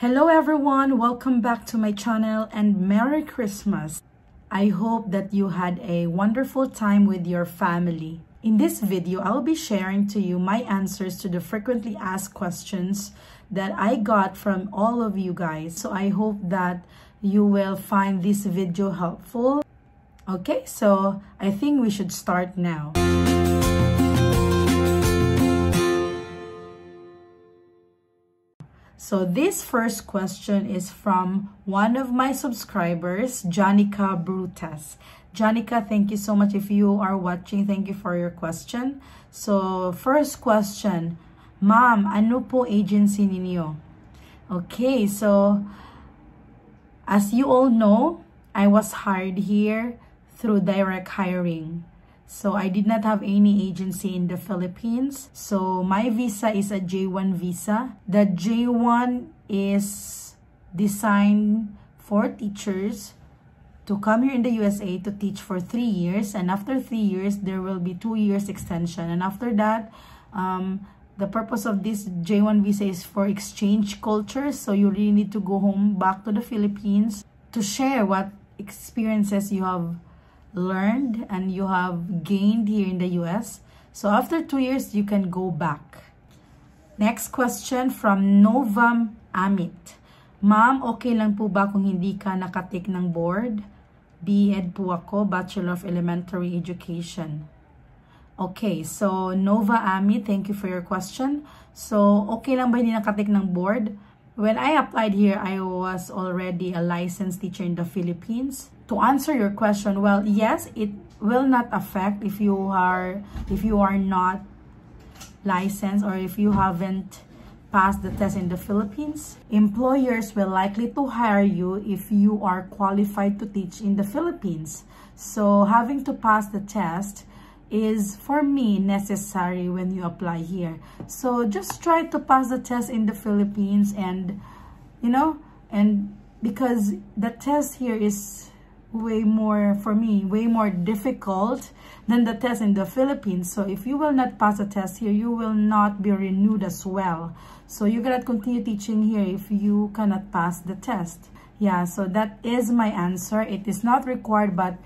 Hello everyone, welcome back to my channel and Merry Christmas. I hope that you had a wonderful time with your family. In this video, I'll be sharing to you my answers to the frequently asked questions that I got from all of you guys. So I hope that you will find this video helpful. Okay, so I think we should start now. So this first question is from one of my subscribers, Janica Brutas. Janica, thank you so much. If you are watching, thank you for your question. So first question, Ma'am, ano po agency ninyo? Okay, so as you all know, I was hired here through direct hiring. So I did not have any agency in the Philippines. So my visa is a J1 visa. The J1 is designed for teachers to come here in the USA to teach for three years. And after three years, there will be two years extension. And after that, um, the purpose of this J1 visa is for exchange culture. So you really need to go home back to the Philippines to share what experiences you have learned and you have gained here in the US. So after two years, you can go back. Next question from Novam Amit. Ma'am, okay lang po ba kung hindi ka nakatik ng board? B.Ed po ako, Bachelor of Elementary Education. Okay, so Nova Amit, thank you for your question. So, okay lang ba hindi nakatik ng board? When I applied here, I was already a licensed teacher in the Philippines to answer your question, well, yes, it will not affect if you are if you are not licensed or if you haven't passed the test in the Philippines. Employers will likely to hire you if you are qualified to teach in the Philippines. So having to pass the test is for me necessary when you apply here. So just try to pass the test in the Philippines and you know and because the test here is way more, for me, way more difficult than the test in the Philippines. So if you will not pass a test here, you will not be renewed as well. So you cannot continue teaching here if you cannot pass the test. Yeah, so that is my answer. It is not required, but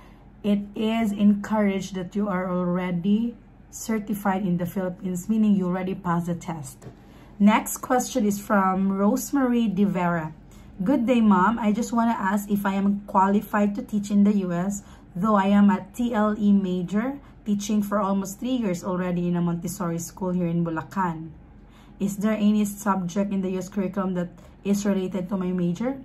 it is encouraged that you are already certified in the Philippines, meaning you already passed the test. Next question is from Rosemary De Vera. Good day, Mom. I just want to ask if I am qualified to teach in the U.S., though I am a TLE major, teaching for almost three years already in a Montessori school here in Bulacan. Is there any subject in the U.S. curriculum that is related to my major?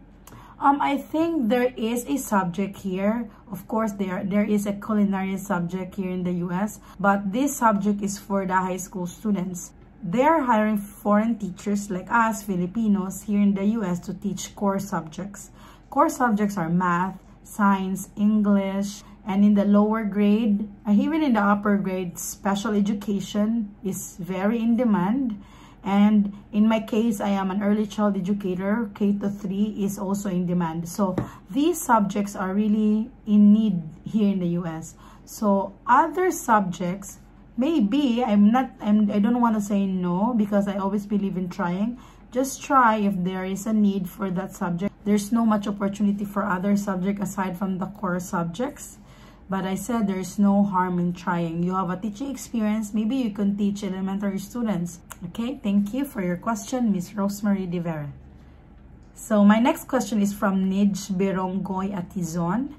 Um, I think there is a subject here. Of course, there there is a culinary subject here in the U.S., but this subject is for the high school students. They're hiring foreign teachers like us, Filipinos, here in the US to teach core subjects. Core subjects are math, science, English, and in the lower grade, even in the upper grade, special education is very in demand. And in my case, I am an early child educator. K to 3 is also in demand. So these subjects are really in need here in the US. So other subjects maybe i'm not i'm i don't want to say no because i always believe in trying. Just try if there is a need for that subject. There's no much opportunity for other subject aside from the core subjects. But i said there's no harm in trying. You have a teaching experience. Maybe you can teach elementary students. Okay thank you for your question miss rosemary de vera so my next question is from nij berongoy atizon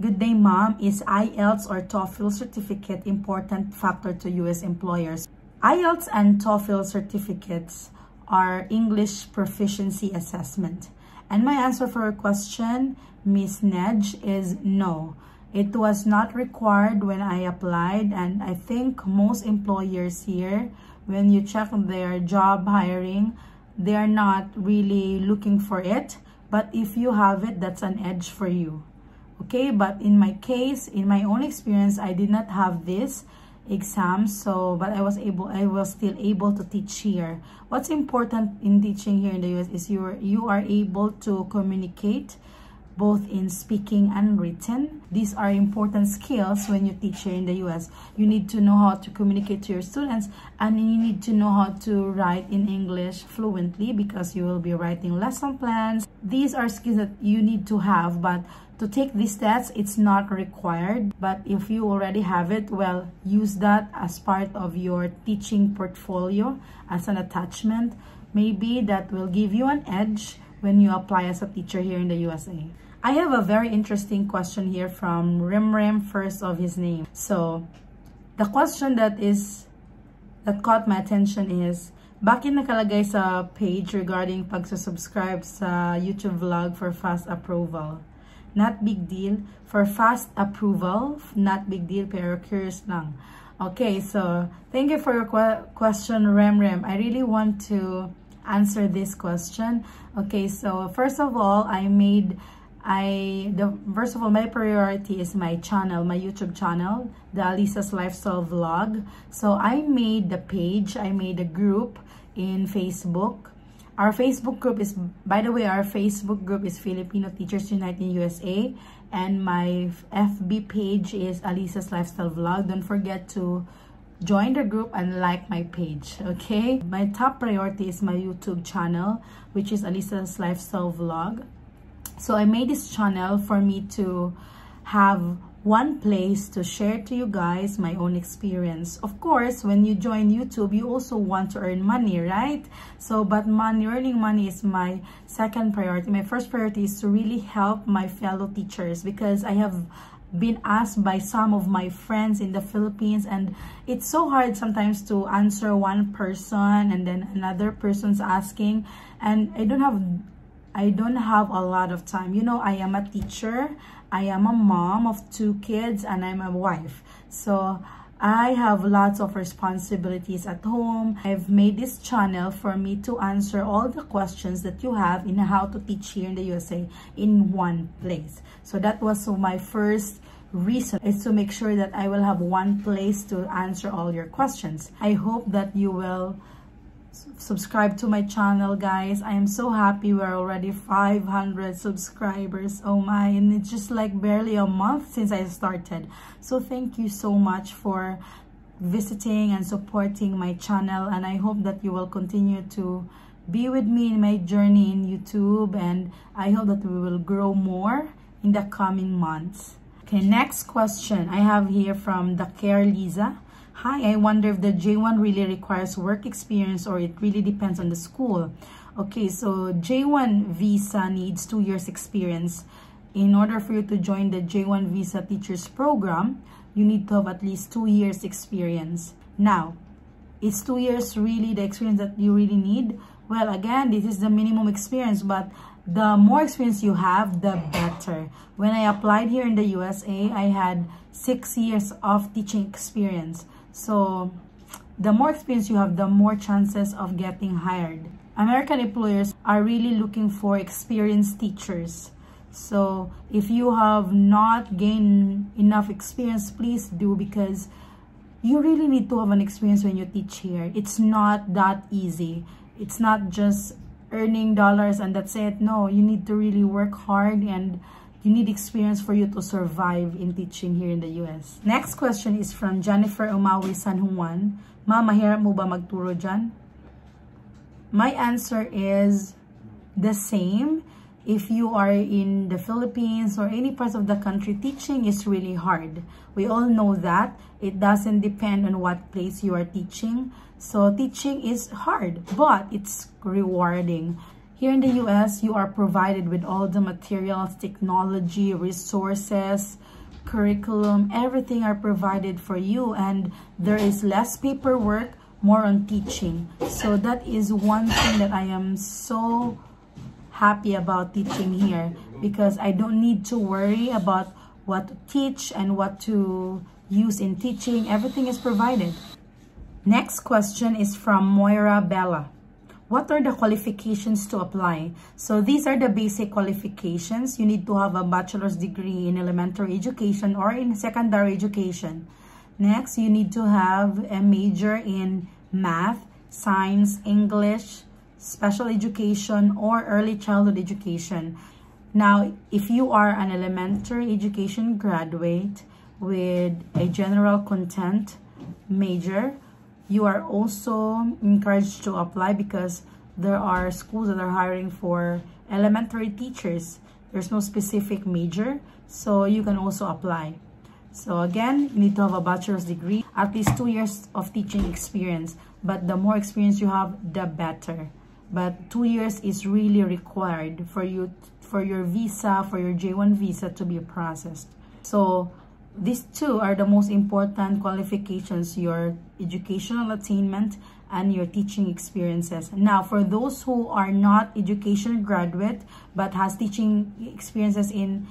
Good day, Mom. Is IELTS or TOEFL certificate important factor to U.S. employers? IELTS and TOEFL certificates are English proficiency assessment. And my answer for your question, Miss Nedge, is no. It was not required when I applied and I think most employers here, when you check their job hiring, they're not really looking for it. But if you have it, that's an edge for you okay but in my case in my own experience i did not have this exam so but i was able i was still able to teach here what's important in teaching here in the us is you are you are able to communicate both in speaking and written. These are important skills when you teach here in the US. You need to know how to communicate to your students and you need to know how to write in English fluently because you will be writing lesson plans. These are skills that you need to have but to take these tests it's not required but if you already have it well use that as part of your teaching portfolio as an attachment maybe that will give you an edge when you apply as a teacher here in the USA. I have a very interesting question here from Rimrim first of his name. So the question that is that caught my attention is bakit nakalagay sa page regarding pagsusubscribe sa YouTube vlog for fast approval? Not big deal. For fast approval, not big deal pero curious lang. Okay, so thank you for your que question, Rem Rem. I really want to answer this question. Okay, so first of all, I made I the first of all my priority is my channel, my YouTube channel, the Alisa's Lifestyle Vlog. So I made the page, I made a group in Facebook. Our Facebook group is by the way, our Facebook group is Filipino Teachers United USA and my FB page is Alissa's Lifestyle Vlog. Don't forget to join the group and like my page okay my top priority is my youtube channel which is alissa's lifestyle vlog so i made this channel for me to have one place to share to you guys my own experience. Of course when you join youtube you also want to earn money right? So but money earning money is my second priority. My first priority is to really help my fellow teachers because i have been asked by some of my friends in the Philippines and it's so hard sometimes to answer one person and then another person's asking. And I don't have I don't have a lot of time. You know, I am a teacher, I am a mom of two kids and I'm a wife. So I have lots of responsibilities at home. I've made this channel for me to answer all the questions that you have in how to teach here in the USA in one place. So that was my first reason is to make sure that I will have one place to answer all your questions. I hope that you will subscribe to my channel guys. I am so happy we're already 500 subscribers. Oh my and it's just like barely a month since i started. So thank you so much for visiting and supporting my channel and i hope that you will continue to be with me in my journey in youtube and i hope that we will grow more in the coming months. Okay, next question I have here from Care Lisa. Hi, I wonder if the J1 really requires work experience or it really depends on the school. Okay, so J1 visa needs two years experience. In order for you to join the J1 visa teachers program, you need to have at least two years experience. Now, is two years really the experience that you really need? Well, again, this is the minimum experience, but the more experience you have, the better. When I applied here in the USA, I had six years of teaching experience. So the more experience you have, the more chances of getting hired. American employers are really looking for experienced teachers. So if you have not gained enough experience, please do because you really need to have an experience when you teach here. It's not that easy. It's not just earning dollars and that's it. No, you need to really work hard and you need experience for you to survive in teaching here in the US. Next question is from Jennifer Umawi San Juan. Ma, mahirap mo ba magturo dyan? My answer is the same. If you are in the Philippines or any parts of the country, teaching is really hard. We all know that. It doesn't depend on what place you are teaching. So teaching is hard, but it's rewarding. Here in the US, you are provided with all the materials, technology, resources, curriculum, everything are provided for you and there is less paperwork, more on teaching. So that is one thing that I am so happy about teaching here because I don't need to worry about what to teach and what to use in teaching. Everything is provided. Next question is from Moira Bella. What are the qualifications to apply? So these are the basic qualifications. You need to have a bachelor's degree in elementary education or in secondary education. Next, you need to have a major in math, science, English, special education, or early childhood education. Now, if you are an elementary education graduate with a general content major, you are also encouraged to apply because there are schools that are hiring for elementary teachers. There's no specific major, so you can also apply. So again, you need to have a bachelor's degree, at least two years of teaching experience. But the more experience you have, the better. But two years is really required for you, for your visa, for your J1 visa to be processed. So these two are the most important qualifications, your educational attainment and your teaching experiences. Now, for those who are not education graduate but has teaching experiences in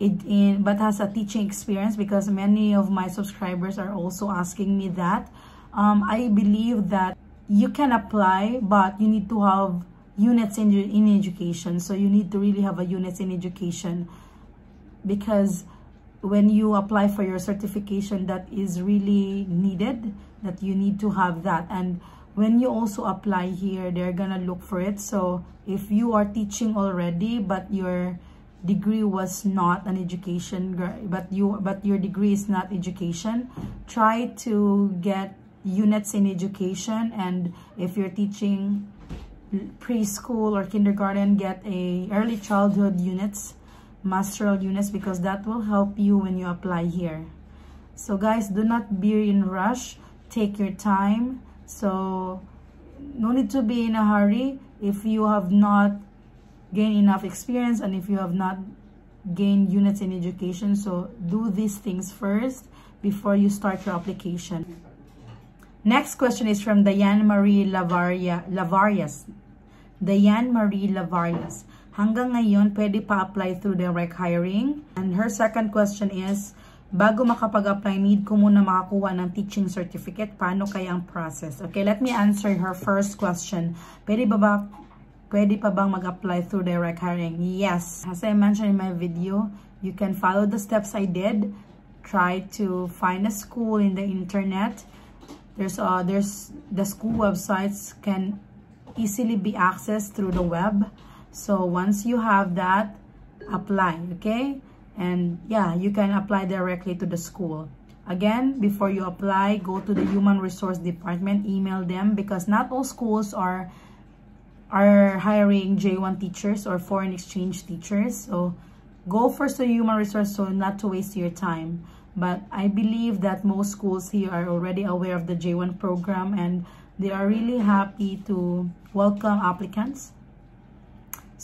it in but has a teaching experience because many of my subscribers are also asking me that um, I believe that you can apply but you need to have units in, in education so you need to really have a units in education because when you apply for your certification that is really needed that you need to have that. And when you also apply here they're gonna look for it. So if you are teaching already but your degree was not an education but you but your degree is not education try to get units in education. And if you're teaching preschool or kindergarten get a early childhood units masteral units because that will help you when you apply here. So guys do not be in rush. Take your time. So no need to be in a hurry. If you have not gained enough experience and if you have not gained units in education so do these things first before you start your application. Next question is from Diane Marie Lavaria Lavarias. Diane Marie Lavarias Hanggang ngayon, pwede pa apply through direct hiring. And her second question is, bago makapag-apply, need ko muna makakuha ng teaching certificate. Paano kaya ang process? Okay, let me answer her first question. Pwede ba ba pwede pa bang mag-apply through direct hiring? Yes. As I mentioned in my video, you can follow the steps I did. Try to find a school in the internet. There's uh there's the school websites can easily be accessed through the web. So once you have that, apply, okay? And yeah, you can apply directly to the school. Again, before you apply, go to the human resource department, email them because not all schools are are hiring J1 teachers or foreign exchange teachers. So go first to human resource so not to waste your time. But I believe that most schools here are already aware of the J1 program and they are really happy to welcome applicants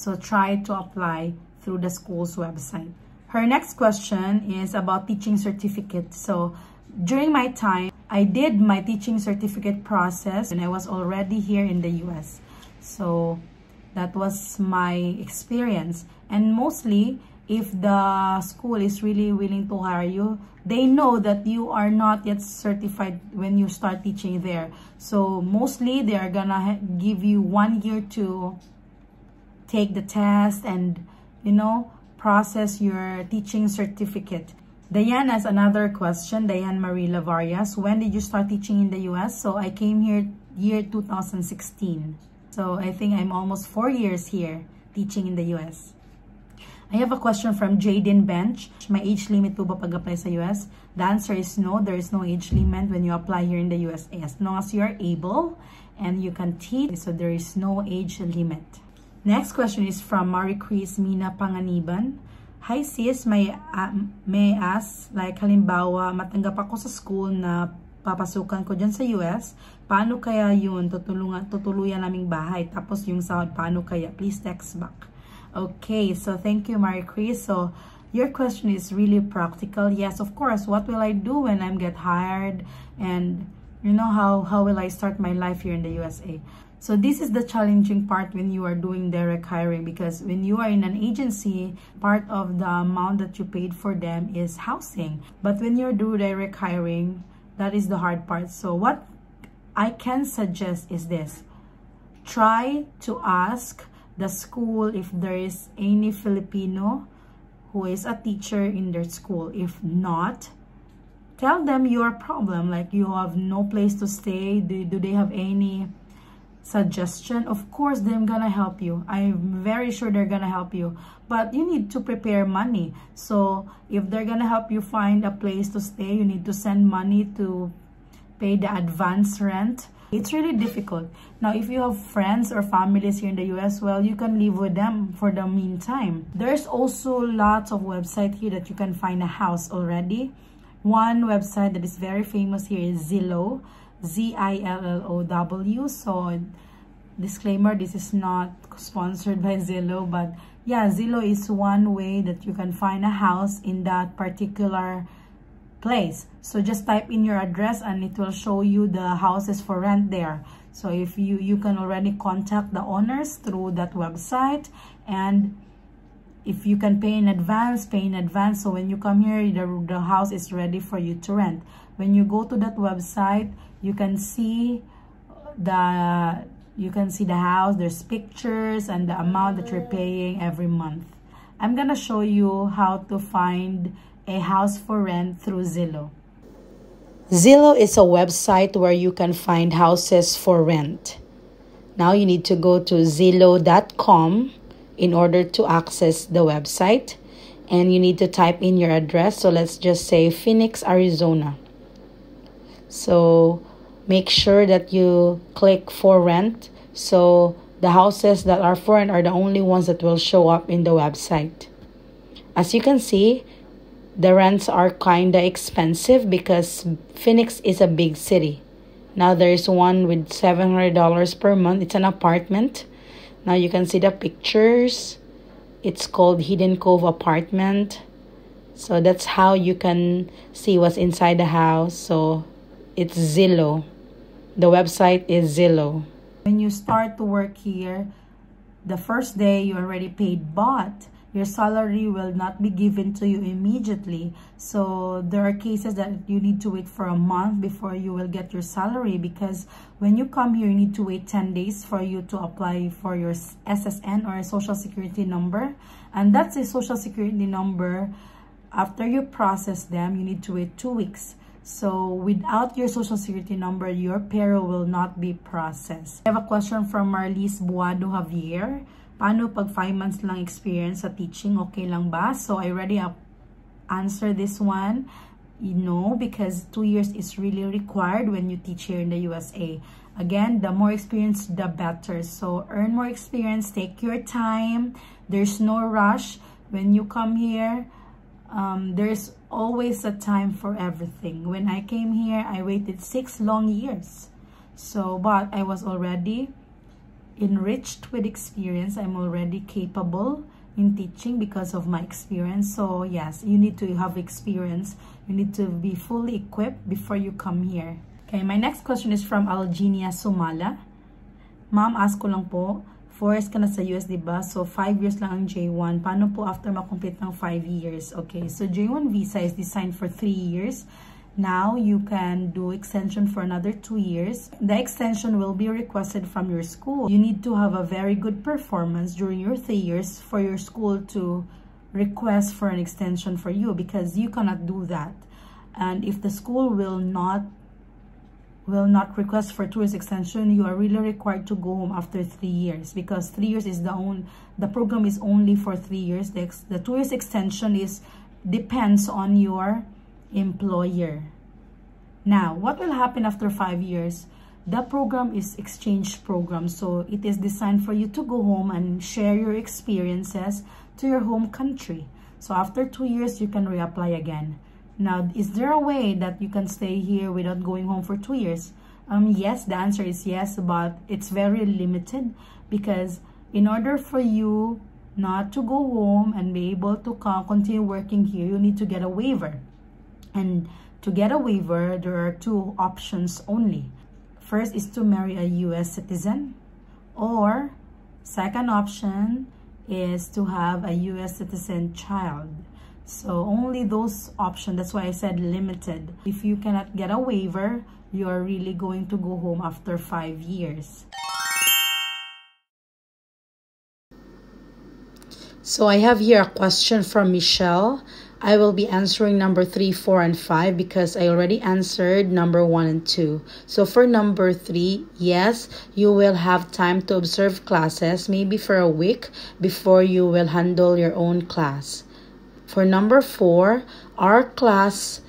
so try to apply through the school's website. Her next question is about teaching certificate. So during my time, I did my teaching certificate process and I was already here in the US. So that was my experience. And mostly, if the school is really willing to hire you, they know that you are not yet certified when you start teaching there. So mostly, they are gonna give you one year to take the test and, you know, process your teaching certificate. Diane has another question. Diane Marie Lavarias. When did you start teaching in the US? So I came here year 2016. So I think I'm almost four years here teaching in the US. I have a question from Jaden Bench. My age limit po ba pag-apply sa US? The answer is no. There is no age limit when you apply here in the USA. As long as you are able and you can teach, so there is no age limit. Next question is from Marie Chris Mina Panganiban. Hi sis, may, uh, may ask, like halimbawa, matanggap ako sa school na papasukan ko dyan sa US, paano kaya yun tutulungan, tutuluyan naming bahay? Tapos yung sahod, paano kaya? Please text back. Okay, so thank you Marie Chris. So, your question is really practical. Yes, of course, what will I do when I get hired? And you know, how, how will I start my life here in the USA? So this is the challenging part when you are doing direct hiring because when you are in an agency, part of the amount that you paid for them is housing. But when you're doing direct hiring, that is the hard part. So what I can suggest is this. Try to ask the school if there is any Filipino who is a teacher in their school. If not, tell them your problem. Like you have no place to stay. Do, do they have any suggestion, of course they're gonna help you. I'm very sure they're gonna help you. But you need to prepare money. So if they're gonna help you find a place to stay, you need to send money to pay the advance rent. It's really difficult. Now, if you have friends or families here in the US, well, you can live with them for the meantime. There's also lots of website here that you can find a house already. One website that is very famous here is Zillow. Z-I-L-L-O-W. So, disclaimer, this is not sponsored by Zillow, but yeah, Zillow is one way that you can find a house in that particular place. So just type in your address and it will show you the houses for rent there. So if you, you can already contact the owners through that website and if you can pay in advance, pay in advance. So when you come here, the, the house is ready for you to rent. When you go to that website, you can see the you can see the house there's pictures and the amount that you're paying every month. I'm gonna show you how to find a house for rent through zillow. Zillow is a website where you can find houses for rent. Now you need to go to zillow.com in order to access the website and you need to type in your address. So let's just say phoenix arizona. So make sure that you click for rent. So the houses that are for rent are the only ones that will show up in the website. As you can see the rents are kind of expensive because phoenix is a big city. Now there's one with $700 per month. It's an apartment. Now you can see the pictures. It's called hidden cove apartment. So that's how you can see what's inside the house. So it's Zillow. The website is Zillow. When you start to work here, the first day you already paid but your salary will not be given to you immediately. So there are cases that you need to wait for a month before you will get your salary because when you come here, you need to wait 10 days for you to apply for your SSN or a social security number. And that's a social security number. After you process them, you need to wait two weeks. So without your social security number, your payroll will not be processed. I have a question from Marlies Buado Javier. Paano pag 5 months lang experience sa teaching? Okay lang ba? So I already answer this one. You know, because 2 years is really required when you teach here in the USA. Again, the more experience, the better. So earn more experience, take your time. There's no rush. When you come here, um, there's always a time for everything. When I came here, I waited six long years. So, but I was already enriched with experience. I'm already capable in teaching because of my experience. So, yes, you need to have experience. You need to be fully equipped before you come here. Okay, my next question is from Algenia Sumala. Ma'am, ask ko lang po, 4 years ka na sa US, diba? So, 5 years lang ang J1. Paano po after makomplete ng 5 years? Okay, so J1 visa is designed for 3 years. Now, you can do extension for another 2 years. The extension will be requested from your school. You need to have a very good performance during your 3 years for your school to request for an extension for you because you cannot do that. And if the school will not will not request for tourist extension, you are really required to go home after three years because three years is the own the program is only for three years. The, the tourist extension is depends on your employer. Now, what will happen after five years? The program is exchange program, so it is designed for you to go home and share your experiences to your home country. So after two years, you can reapply again. Now, is there a way that you can stay here without going home for two years? Um, yes, the answer is yes, but it's very limited because in order for you not to go home and be able to continue working here, you need to get a waiver. And to get a waiver, there are two options only. First is to marry a U.S. citizen or second option is to have a U.S. citizen child. So only those options, that's why I said limited. If you cannot get a waiver, you are really going to go home after five years. So I have here a question from Michelle. I will be answering number 3, 4, and 5 because I already answered number 1 and 2. So for number 3, yes, you will have time to observe classes maybe for a week before you will handle your own class. For number 4, our class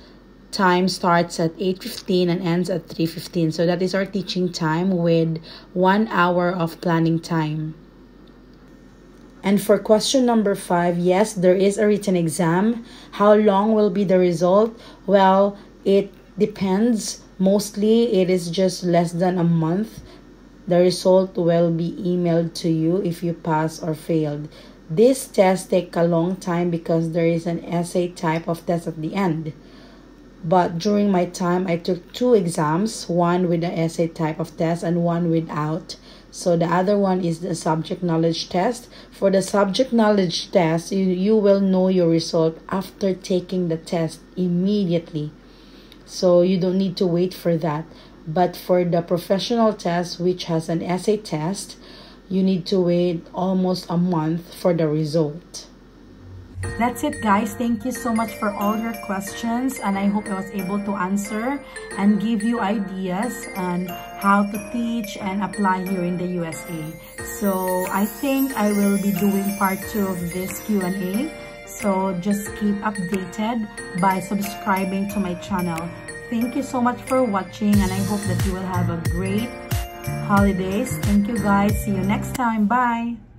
time starts at 8.15 and ends at 3.15. So that is our teaching time with one hour of planning time. And for question number five, yes, there is a written exam. How long will be the result? Well, it depends. Mostly, it is just less than a month. The result will be emailed to you if you pass or failed. This test take a long time because there is an essay type of test at the end. But during my time, I took two exams, one with the essay type of test and one without. So the other one is the subject knowledge test. For the subject knowledge test, you, you will know your result after taking the test immediately. So you don't need to wait for that. But for the professional test, which has an essay test, you need to wait almost a month for the result. That's it guys. Thank you so much for all your questions and I hope I was able to answer and give you ideas on how to teach and apply here in the USA. So I think I will be doing part 2 of this Q&A. So just keep updated by subscribing to my channel. Thank you so much for watching and I hope that you will have a great holidays. Thank you guys. See you next time. Bye.